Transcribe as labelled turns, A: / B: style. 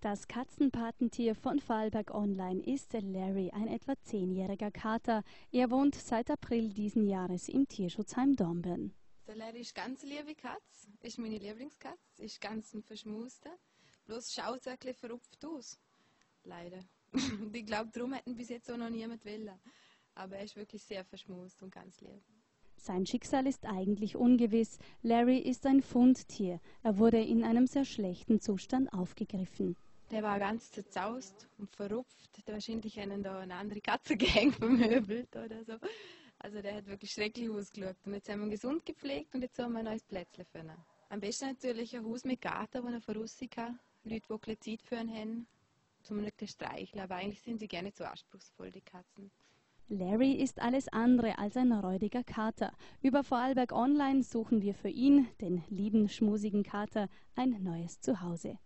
A: Das Katzenpatentier von Vorarlberg Online ist Larry, ein etwa zehnjähriger Kater. Er wohnt seit April diesen Jahres im Tierschutzheim Dornbirn.
B: Der Larry ist ganz liebe Katz, ist meine Lieblingskatze, ist ganz ein bloß schaut ein bisschen verrupft aus. Leider. ich glaube, darum hätten bis jetzt auch noch niemand wollen. Aber er ist wirklich sehr verschmust und ganz lieb.
A: Sein Schicksal ist eigentlich ungewiss. Larry ist ein Fundtier. Er wurde in einem sehr schlechten Zustand aufgegriffen.
B: Der war ganz zerzaust und verrupft. Wahrscheinlich einen da eine andere Katze gehängt, vermöbelt oder so. Also der hat wirklich schrecklich ausgeschaut. Und jetzt haben wir ihn gesund gepflegt und jetzt haben wir ein neues Plätzchen für ihn. Am besten natürlich ein Haus mit Garten, wo er vorausgehen kann. Leute, die ein Zeit für ihn haben, zum ein streicheln. Aber eigentlich sind sie gerne zu anspruchsvoll, die Katzen.
A: Larry ist alles andere als ein räudiger Kater. Über Vorarlberg Online suchen wir für ihn, den lieben schmusigen Kater, ein neues Zuhause.